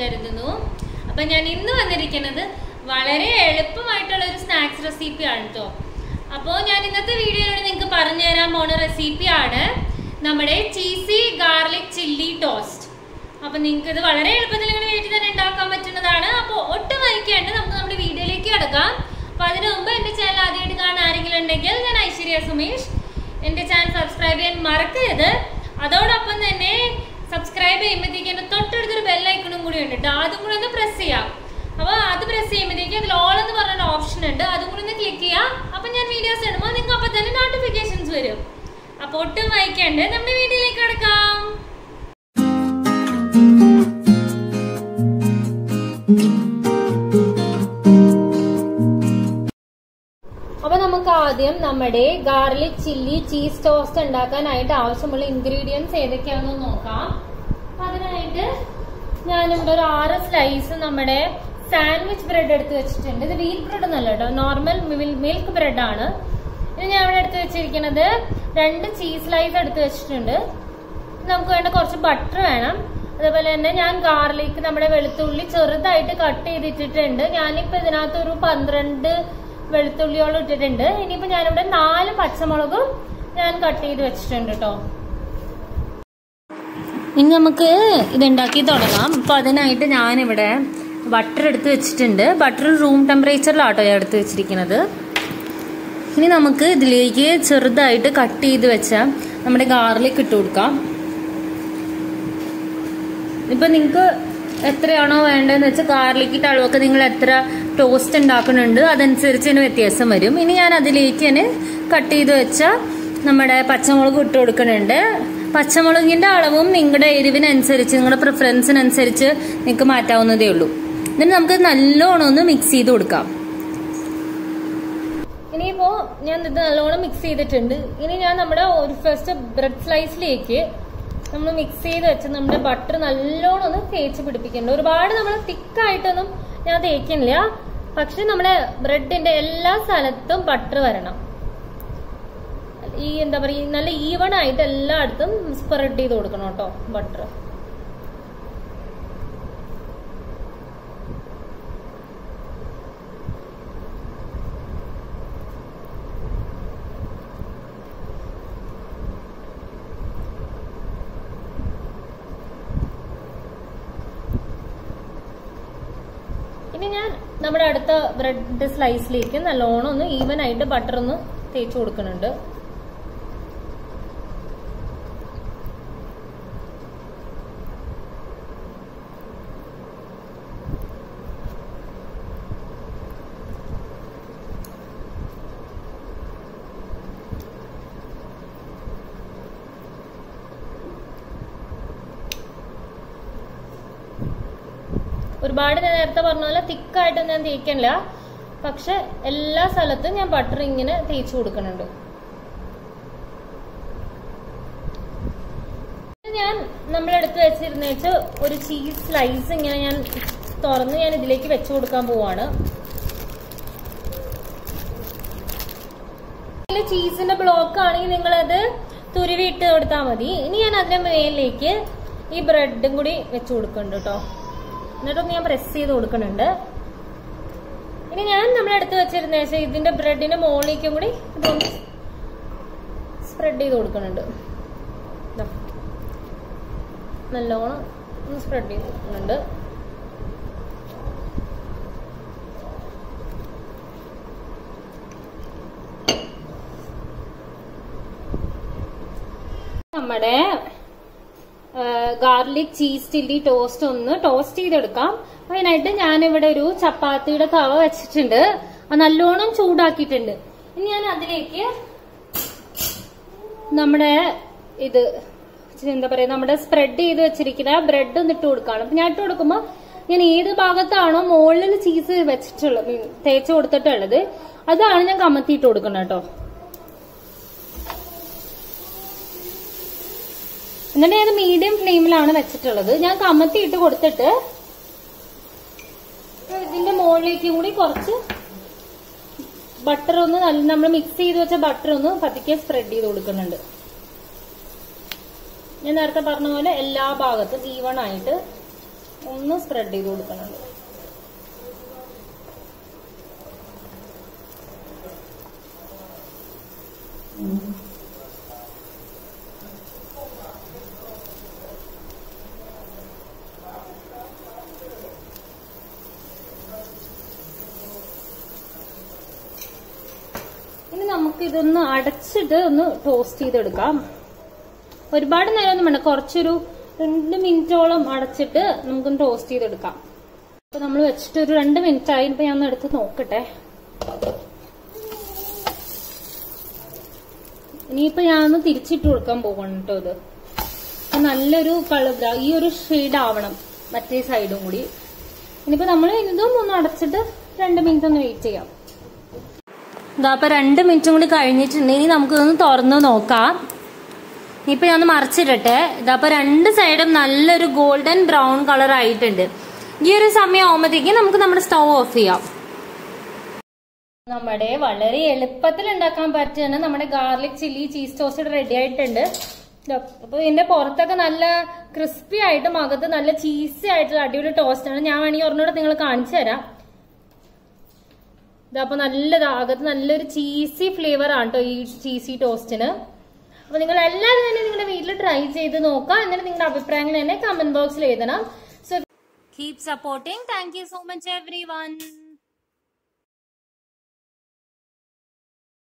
കരുതുന്നു. അപ്പം ഞാൻ ഇന്ന് വന്നിരിക്കുന്നത് വളരെ എളുപ്പമായിട്ടുള്ള ഒരു സ്നാക്സ് റെസിപ്പിയാണ് കേട്ടോ അപ്പോൾ ഞാൻ ഇന്നത്തെ വീഡിയോയിലൂടെ നിങ്ങൾക്ക് പറഞ്ഞു തരാൻ പോണ റെസിപ്പിയാണ് നമ്മുടെ ചീസി ഗാർലിക് ചില്ലി ടോസ്റ്റ് അപ്പം നിങ്ങൾക്ക് ഇത് വളരെ എളുപ്പത്തിൽ ഇങ്ങനെ വീട്ടിൽ തന്നെ ഉണ്ടാക്കാൻ പറ്റുന്നതാണ്. അപ്പോൾ ഒട്ടും വൈകാണ്ട് നമുക്ക് നമ്മുടെ വീഡിയോയിലേക്ക് കിടക്കാം. അപ്പോൾ അതിനു മുമ്പ് എന്റെ ചാനൽ ആദ്യമായിട്ട് കാണാൻ ആരെങ്കിലും ഉണ്ടെങ്കിൽ ഞാൻ ഐശ്വര്യ സുമേഷ് എന്റെ ചാനൽ സബ്സ്ക്രൈബ് ചെയ്യാൻ മറക്കരുത്. അതോടൊപ്പം തന്നെ സബ്സ്ക്രൈബ് ചെയ്യുമ്പോഴത്തേക്ക് എന്റെ തൊട്ടടുത്തൊരു ഉണ്ട്. അതും കൂടെ ഒന്ന് പ്രസ് ചെയ്യാം. അപ്പോൾ അത് പ്രസ് ചെയ്യുമ്പോഴത്തേക്ക് അതിൽ ഓൾ എന്ന് പറഞ്ഞ ഓപ്ഷൻ ഉണ്ട്. അതും കൂടെ ഒന്ന് ക്ലിക്ക് ചെയ്യാം. അപ്പം ഞാൻ വീഡിയോസ് ഇടുമ്പോൾ നിങ്ങൾക്ക് അപ്പോൾ തന്നെ നോട്ടിഫിക്കേഷൻസ് വരും. അപ്പോൾ ഒട്ടും വായിക്കാണ്ട് നമ്മുടെ വീഡിയോയിലേക്ക് കിടക്കാം. നമുക്ക് ആദ്യം നമ്മുടെ ഗാർലിക് ചില്ലി ചീസ് ടോസ്റ്റ് ഉണ്ടാക്കാനായിട്ട് ആവശ്യമുള്ള ഇൻഗ്രീഡിയൻസ് ഏതൊക്കെയാണെന്ന് നോക്കാം. അതിനായിട്ട് ഞാനിവിടെ ഒരു ആറ് സ്ലൈസ് നമ്മുടെ സാൻഡ്വിച്ച് ബ്രെഡ് എടുത്ത് വെച്ചിട്ടുണ്ട്. ഇത് വീറ്റ് ബ്രെഡ് ഒന്നല്ല കേട്ടോ. നോർമൽ മിൽക്ക് ബ്രെഡ് ആണ്. ഇനി ഞാൻ ഇവിടെ എടുത്ത് വെച്ചിരിക്കുന്നത് രണ്ട് ചീസ് സ്ലൈസ് എടുത്ത് വെച്ചിട്ടുണ്ട്. നമുക്ക് വേണ്ട കുറച്ച് ബട്ടർ വേണം. അതേപോലെ തന്നെ ഞാൻ ഗാർലിക്ക് നമ്മുടെ വെളുത്തുള്ളി ചെറുതായിട്ട് കട്ട് ചെയ്തിട്ടിട്ടുണ്ട്. ഞാനിപ്പോ ഇതിനകത്ത് ഒരു പന്ത്രണ്ട് വെളുത്തുള്ളിയോളം ഇട്ടിട്ടുണ്ട്. ഇനിയിപ്പോ ഞാനിവിടെ നാല് പച്ചമുളകും ഞാൻ കട്ട് ചെയ്ത് വെച്ചിട്ടുണ്ട് കേട്ടോ. ഇനി നമുക്ക് ഇതുണ്ടാക്കി തുടങ്ങാം. അപ്പൊ അതിനായിട്ട് ഞാനിവിടെ ബട്ടർ എടുത്ത് വെച്ചിട്ടുണ്ട്. ബട്ടർ റൂം ടെമ്പറേച്ചറിലാട്ടോ ഞാൻ എടുത്ത് വെച്ചിരിക്കുന്നത്. ഇനി നമുക്ക് ഇതിലേക്ക് ചെറുതായിട്ട് കട്ട് ചെയ്ത് വെച്ച നമ്മുടെ ഗാർലിക് ഇട്ട് കൊടുക്കാം. ഇപ്പൊ നിങ്ങൾക്ക് എത്രയാണോ വേണ്ടതെന്ന് വെച്ചാൽ ഗാർലിക്ക് അളവൊക്കെ നിങ്ങൾ എത്ര ടോസ്റ്റ് ഉണ്ടാക്കുന്നുണ്ട് അതനുസരിച്ച് ഇതിന് വ്യത്യാസം വരും. ഇനി ഞാൻ അതിലേക്ക് തന്നെ കട്ട് ചെയ്ത് വെച്ച നമ്മുടെ പച്ചമുളക് ഇട്ട് കൊടുക്കുന്നുണ്ട്. പച്ചമുളകിന്റെ അളവും നിങ്ങളുടെ എരിവിനനുസരിച്ച് നിങ്ങളുടെ പ്രിഫറൻസിനനുസരിച്ച് നിങ്ങൾക്ക് മാറ്റാവുന്നതേ ഉള്ളൂ. എന്നിട്ട് നമുക്ക് നല്ലോണം ഒന്ന് മിക്സ് ചെയ്ത് കൊടുക്കാം. ഇനിയിപ്പോ ഞാൻ ഇത് നല്ലോണം മിക്സ് ചെയ്തിട്ടുണ്ട്. ഇനി ഞാൻ നമ്മുടെ ഒരു ഫസ്റ്റ് ബ്രെഡ് സ്ലൈസിലേക്ക് നമ്മൾ മിക്സ് ചെയ്ത് വെച്ച് നമ്മുടെ ബട്ടർ നല്ലോണം ഒന്ന് തേച്ച് പിടിപ്പിക്കുന്നുണ്ട് ഒരുപാട് നമ്മൾ തിക്കായിട്ടൊന്നും ഞാൻ തേക്കുന്നില്ല പക്ഷെ നമ്മുടെ ബ്രെഡിന്റെ എല്ലാ സ്ഥലത്തും ബട്ടർ വരണം. ഈ എന്താ പറയുക നല്ല ഈവൺ ആയിട്ട് എല്ലായിടത്തും സ്പ്രെഡ് ചെയ്ത് കൊടുക്കണം കേട്ടോ ബട്ടർ ഞാൻ നമ്മുടെ അടുത്ത ബ്രെഡ് സ്ലൈസിലേക്ക് നല്ലോണം ഒന്ന് ഈവൻ ആയിട്ട് ബട്ടർ ഒന്ന് തേച്ച് കൊടുക്കുന്നുണ്ട്. ഒരുപാട് ഞാൻ നേരത്തെ പറഞ്ഞ പോലെ തിക്കായിട്ട് ഞാൻ തേക്കണില്ല. പക്ഷെ എല്ലാ സ്ഥലത്തും ഞാൻ ബട്ടർ ഇങ്ങനെ തേച്ച് കൊടുക്കുന്നുണ്ട്. ഞാൻ നമ്മളെടുത്ത് വെച്ചിരുന്ന വെച്ച് ഒരു ചീസ് സ്ലൈസ് ഇങ്ങനെ ഞാൻ തുറന്ന് ഞാൻ ഇതിലേക്ക് വെച്ചു കൊടുക്കാൻ പോവാണ്. ചീസിന്റെ ബ്ലോക്ക് ആണെങ്കിൽ നിങ്ങൾ അത് തുരുവിട്ട് കൊടുത്താൽ മതി. ഇനി ഞാൻ അതിന്റെ മേലിലേക്ക് ഈ ബ്രെഡും കൂടി വെച്ചു കൊടുക്കുന്നുണ്ട് കേട്ടോ എന്നിട്ടൊന്ന് ഞാൻ പ്രസ് ചെയ്ത് കൊടുക്കുന്നുണ്ട്. ഇനി ഞാൻ നമ്മൾ നമ്മളെടുത്ത് വെച്ചിരുന്ന ശേഷം ഇതിന്റെ ബ്രെഡിന്റെ മുകളിലേക്കും കൂടി ഇതൊന്ന് സ്പ്രെഡ് ചെയ്ത് കൊടുക്കുന്നുണ്ട്. നല്ലോണം ഒന്ന് സ്പ്രെഡ് ചെയ്ത് കൊടുക്കുന്നുണ്ട്. നമ്മുടെ ഗാർലിക് ചീസ് ചില്ലി ടോസ്റ്റ് ഒന്ന് ടോസ്റ്റ് ചെയ്തെടുക്കാം. അതിനായിട്ട് ഞാനിവിടെ ഒരു ചപ്പാത്തിയുടെ തവ വെച്ചിട്ടുണ്ട്. നല്ലോണം ചൂടാക്കിയിട്ടുണ്ട്. ഇനി ഞാൻ അതിലേക്ക് നമ്മുടെ ഇത് എന്താ പറയാ നമ്മുടെ സ്പ്രെഡ് ചെയ്ത് വെച്ചിരിക്കുന്ന ബ്രെഡ് ഒന്ന് ഇട്ട് കൊടുക്കുകയാണ്. ഞാൻ ഇട്ട് കൊടുക്കുമ്പോ ഞാൻ ഏത് ഭാഗത്താണോ മുകളിൽ ചീസ് വെച്ചിട്ടുള്ളത് തേച്ച് കൊടുത്തിട്ടുള്ളത് അതാണ് ഞാൻ കമത്തിയിട്ട് കൊടുക്കുന്നത് കേട്ടോ. എന്നിട്ട് ഞാൻ മീഡിയം ഫ്ലെയിമിലാണ് വെച്ചിട്ടുള്ളത്. ഞാൻ കമത്തി കൊടുത്തിട്ട് ഇതിന്റെ മുകളിലേക്കും കൂടി കുറച്ച് ബട്ടർ ഒന്ന് നമ്മൾ മിക്സ് ചെയ്ത് വെച്ച ബട്ടർ ഒന്ന് പതുക്കെ സ്പ്രെഡ് ചെയ്ത് കൊടുക്കുന്നുണ്ട്. ഞാൻ നേരത്തെ പറഞ്ഞ പോലെ എല്ലാ ഭാഗത്തും ഈവൺ ആയിട്ട് ഒന്ന് സ്പ്രെഡ് ചെയ്ത് കൊടുക്കണം ഇനി നമുക്ക് ഇതൊന്ന് അടച്ചിട്ട് ഒന്ന് ടോസ്റ്റ് ചെയ്തെടുക്കാം. ഒരുപാട് നേരമൊന്നും വേണ്ട. കുറച്ചൊരു രണ്ട് മിനിറ്റോളം അടച്ചിട്ട് നമുക്കൊന്ന് ടോസ്റ്റ് ചെയ്തെടുക്കാം. അപ്പൊ നമ്മൾ വെച്ചിട്ട് ഒരു രണ്ട് മിനിറ്റ് ആയി ഇപ്പൊ ഞാൻ എടുത്ത് നോക്കട്ടെ. ഇനിയിപ്പോ ഞാൻ ഒന്ന് തിരിച്ചിട്ട് കൊടുക്കാൻ പോകണം കേട്ടോ ഇത്. നല്ലൊരു കളർ ഈ ഒരു ഷെയ്ഡ് ആവണം മറ്റേ സൈഡും കൂടി. ഇനിയിപ്പോ നമ്മൾ ഇതും ഒന്ന് അടച്ചിട്ട് രണ്ട് മിനിറ്റ് ഒന്ന് വെയിറ്റ് ചെയ്യാം. ഇതാ അപ്പൊ രണ്ട് മിനിറ്റും കൂടി കഴിഞ്ഞിട്ടുണ്ട്. ഇനി നമുക്കിതൊന്ന് തുറന്ന് നോക്കാം. ഇപ്പൊ ഞാൻ ഒന്ന് മറിച്ചിടട്ടെ ഇതാ രണ്ട് സൈഡും നല്ലൊരു ഗോൾഡൻ ബ്രൗൺ കളർ ആയിട്ടുണ്ട്. ഈ ഒരു സമയം ആവുമ്പോഴത്തേക്കും നമുക്ക് നമ്മുടെ സ്റ്റൗ ഓഫ് ചെയ്യാം. നമ്മുടെ വളരെ എളുപ്പത്തിൽ ഉണ്ടാക്കാൻ പറ്റുന്ന നമ്മുടെ garlic chilli cheese toast ready ആയിട്ടുണ്ട്. അപ്പൊ ഇതിന്റെ പുറത്തൊക്കെ നല്ല ക്രിസ്പി ആയിട്ടും അകത്ത് നല്ല ചീസി ആയിട്ടുള്ള അടിപൊളി ടോസ്റ്റ് ആണ്. ഞാൻ വേണമെങ്കിൽ ഒരെണ്ണൂടെ നിങ്ങൾ കാണിച്ചു തരാം. ഇതപ്പൊ നല്ല അകത്ത് നല്ലൊരു ചീസി ഫ്ലേവർ ആണ് കേട്ടോ ഈ ചീസി ടോസ്റ്റിന് അപ്പൊ നിങ്ങൾ എല്ലാവരും തന്നെ നിങ്ങളുടെ വീട്ടിൽ ട്രൈ ചെയ്ത് നോക്കാം. എന്നിട്ട് നിങ്ങളുടെ അഭിപ്രായങ്ങൾ തന്നെ കമന്റ് ബോക്സിൽ എഴുതണം. So keep supporting thank you so much everyone